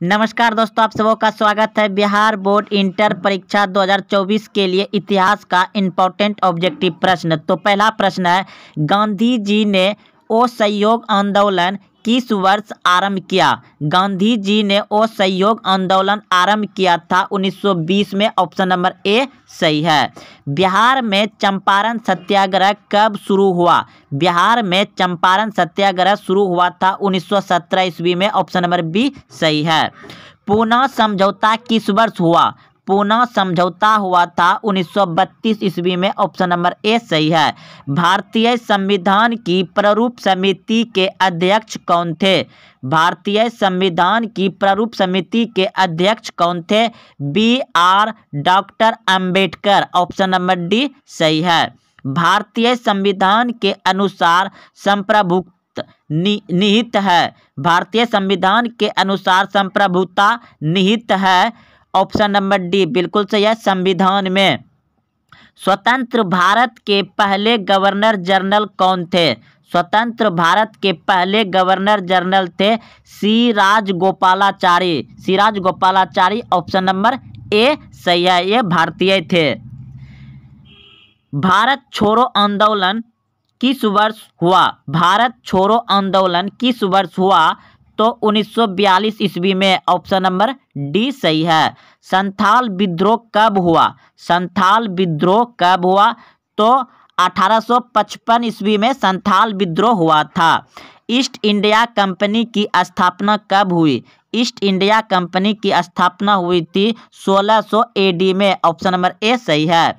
नमस्कार दोस्तों, आप सबों का स्वागत है बिहार बोर्ड इंटर परीक्षा 2024 के लिए इतिहास का इम्पोर्टेंट ऑब्जेक्टिव प्रश्न। तो पहला प्रश्न है, गांधी जी ने असहयोग आंदोलन किस वर्ष आरंभ किया। गांधी जी ने असहयोग आंदोलन आरंभ किया था। 1920 में ऑप्शन नंबर ए सही है। बिहार में चंपारण सत्याग्रह कब शुरू हुआ? बिहार में चंपारण सत्याग्रह शुरू हुआ था। 1917 ईस्वी में ऑप्शन नंबर बी सही है। पूना समझौता किस वर्ष हुआ? पूना समझौता हुआ था। 1932 ईस्वी में ऑप्शन नंबर ए सही है। भारतीय संविधान की प्रारूप समिति के अध्यक्ष कौन थे? भारतीय संविधान की प्रारूप समिति के अध्यक्ष कौन थे? B R doctor Ambedkar. Option number D सही है। भारतीय संविधान के अनुसार संप्रभुत्व निहित है। भारतीय संविधान के अनुसार संप्रभुता निहित है। ऑप्शन नंबर डी, बिल्कुल सही है, संविधान में। स्वतंत्र भारत के पहले गवर्नर जनरल कौन थे? स्वतंत्र भारत के पहले गवर्नर जनरल थे C Rajagopalachari C Rajagopalachari option number A, सही है, ये भारतीय थे। भारत छोड़ो आंदोलन किस वर्ष हुआ? भारत छोड़ो आंदोलन किस वर्ष हुआ? तो 1942 ईस्वी में ऑप्शन नंबर डी सही है। संथाल विद्रोह कब हुआ? संथाल विद्रोह कब हुआ? तो 1855 ईस्वी में संथाल विद्रोह हुआ था। ईस्ट इंडिया कंपनी की स्थापना कब हुई? ईस्ट इंडिया कंपनी की स्थापना हुई थी 1600 एडी में। ऑप्शन नंबर ए सही है।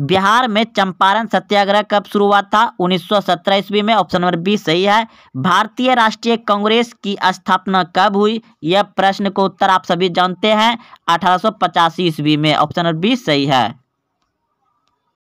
बिहार में चंपारण सत्याग्रह कब शुरू हुआ था 1917 ईस्वी में ऑप्शन नंबर बी सही है। भारतीय राष्ट्रीय कांग्रेस की स्थापना कब हुई? यह प्रश्न को उत्तर आप सभी जानते हैं। अठारह ईस्वी में ऑप्शन नंबर बी सही है।